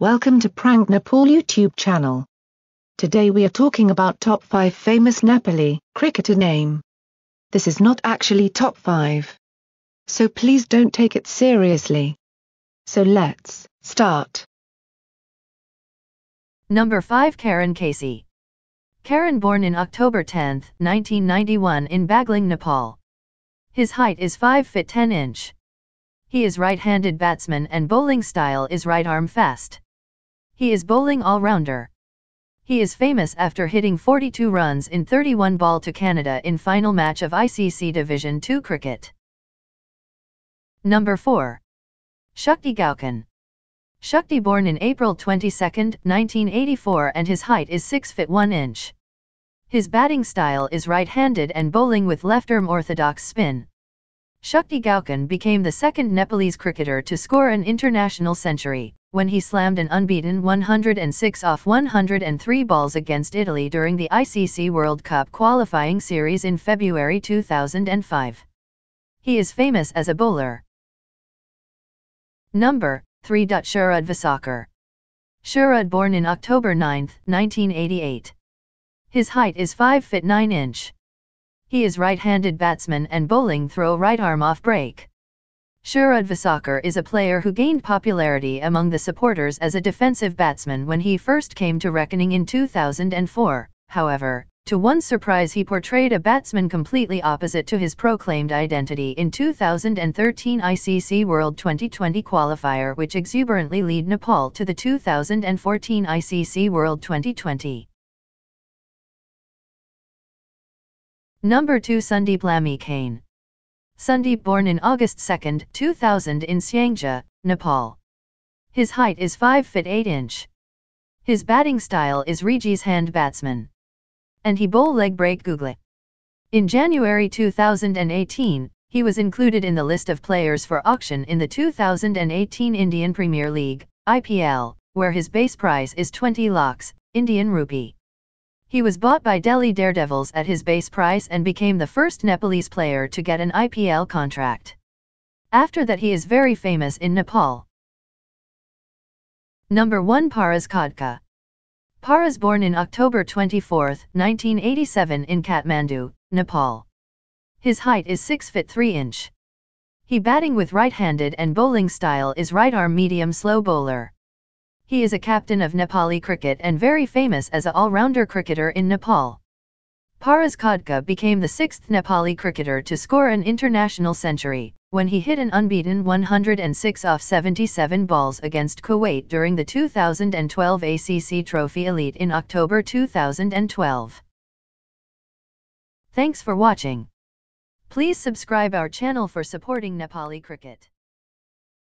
Welcome to Prank Nepal YouTube channel. Today we are talking about top 5 famous Nepali cricketer name. This is not actually top 5. So please don't take it seriously. So let's start. Number 5 Karan KC. Karan born in October 10, 1991 in Baglung, Nepal. His height is 5 feet 10 inch. He is right-handed batsman and bowling style is right-arm fast. He is bowling all-rounder. He is famous after hitting 42 runs in 31 ball to Canada in final match of ICC Division 2 cricket. Number 4. Shakti Gauchan. Shakti born in April 22, 1984 and his height is 6 feet 1 inch. His batting style is right-handed and bowling with left-arm orthodox spin. Shakti Gauchan became the second Nepalese cricketer to score an international century, when he slammed an unbeaten 106 off 103 balls against Italy during the ICC World Cup qualifying series in February 2005. He is famous as a bowler. Number 3. Sharad Vesawkar. Sharad born in October 9, 1988. His height is 5 feet 9 inch. He is right-handed batsman and bowling throw right arm off break. Sharad Vesawkar is a player who gained popularity among the supporters as a defensive batsman when he first came to Reckoning in 2004, however, to one's surprise he portrayed a batsman completely opposite to his proclaimed identity in 2013 ICC World 2020 qualifier which exuberantly lead Nepal to the 2014 ICC World 2020. Number 2 Sandeep Lamichhane. Sandeep born in August 2, 2000 in Syangja, Nepal. His height is 5 feet 8 inch. His batting style is Reggie's hand batsman. And he bowl leg break googly. In January 2018, he was included in the list of players for auction in the 2018 Indian Premier League, IPL, where his base price is 20 lakhs, Indian rupee. He was bought by Delhi Daredevils at his base price and became the first Nepalese player to get an IPL contract. After that he is very famous in Nepal. Number 1 Paras Khadka. Paras born in October 24, 1987 in Kathmandu, Nepal. His height is 6 feet 3 inch. He batting with right-handed and bowling style is right-arm medium slow bowler. He is a captain of Nepali cricket and very famous as a all-rounder cricketer in Nepal. Paras Khadka became the sixth Nepali cricketer to score an international century, when he hit an unbeaten 106 off 77 balls against Kuwait during the 2012 ACC Trophy Elite in October 2012. Thanks for watching. Please subscribe our channel for supporting Nepali cricket.